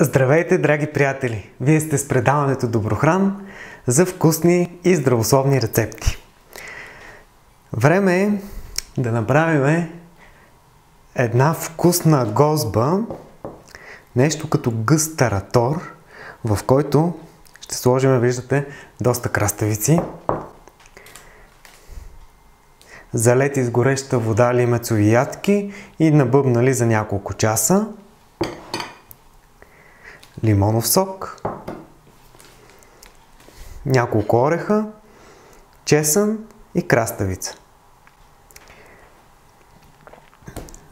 Здравейте, драги приятели! Вие сте с предаването Доброхран за вкусни и здравословни рецепти. Време е да направим една вкусна гозба, нещо като гъст таратор, в който ще сложим, виждате, доста краставици, залети с гореща вода лимецови ядки и набъбнали за няколко часа – лимонов сок, няколко ореха, чесън и краставица.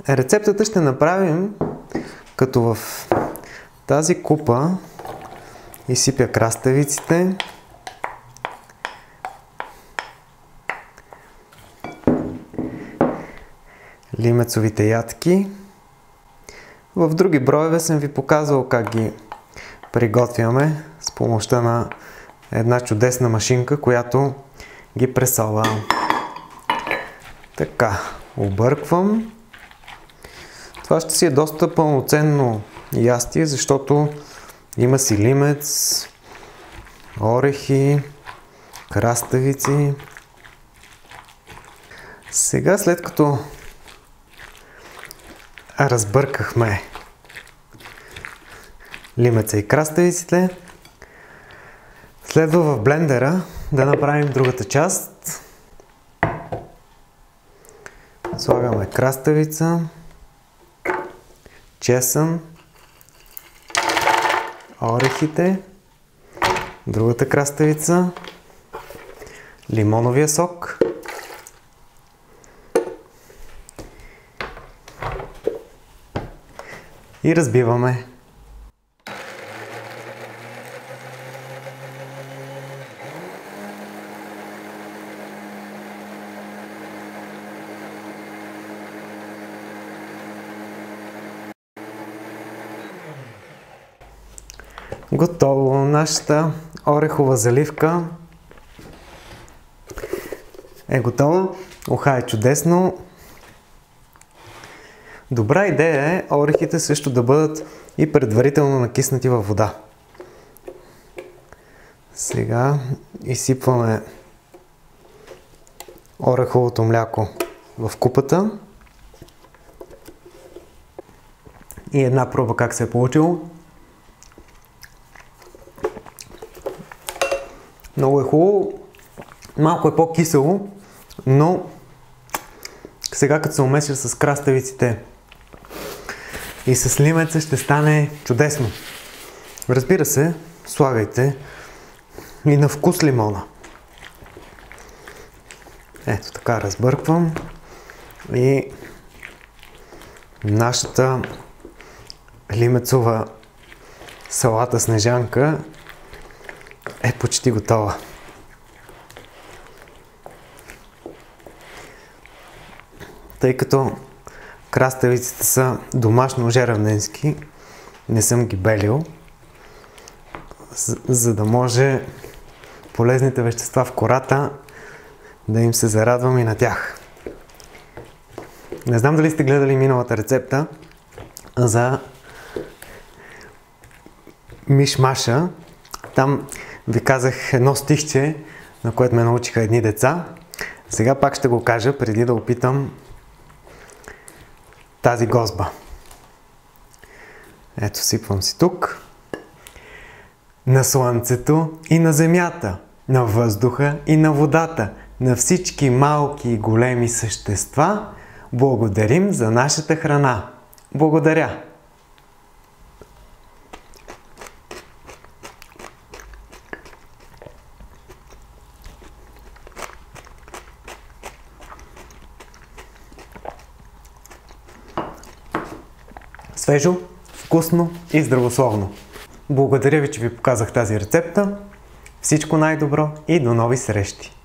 Рецептата ще направим като в тази купа изсипя краставиците, лимецовите ядки. В други броеве съм ви показвал как ги приготвяме с помощта на една чудесна машинка, която ги пресова. Така, обърквам. Това ще си е доста пълноценно ястие, защото има си лимец, орехи, краставици. Сега след като разбъркахме лимеца и краставиците. Следва в блендера да направим другата част. Слагаме краставица, чесън, орехите, другата краставица, лимоновия сок, и разбиваме. Готово. Нашата орехова заливка е готова. Оха е чудесно. Добра идея е орехите също да бъдат и предварително накиснати във вода. Сега изсипваме ореховото мляко в купата. И една проба как се е получило. Много е хубаво. Малко е по-кисело, но сега като се умеся с краставиците и с лимеца ще стане чудесно. Разбира се, слагайте и на вкус лимона. Ето така разбърквам и нашата лимецова салата снежанка е почти готова. Тъй като краставиците са домашно жеравненски, не съм ги белил, за да може полезните вещества в кората да им се зарадвам и на тях. Не знам дали сте гледали миналата рецепта за мишмаша. Там ви казах едно стихче, на което ме научиха едни деца. Сега пак ще го кажа, преди да опитам тази гозба. Ето, сипвам си тук. На слънцето и на земята, на въздуха и на водата, на всички малки и големи същества, благодарим за нашата храна. Благодаря! Свежо, вкусно и здравословно. Благодаря ви, че ви показах тази рецепта. Всичко най-добро и до нови срещи!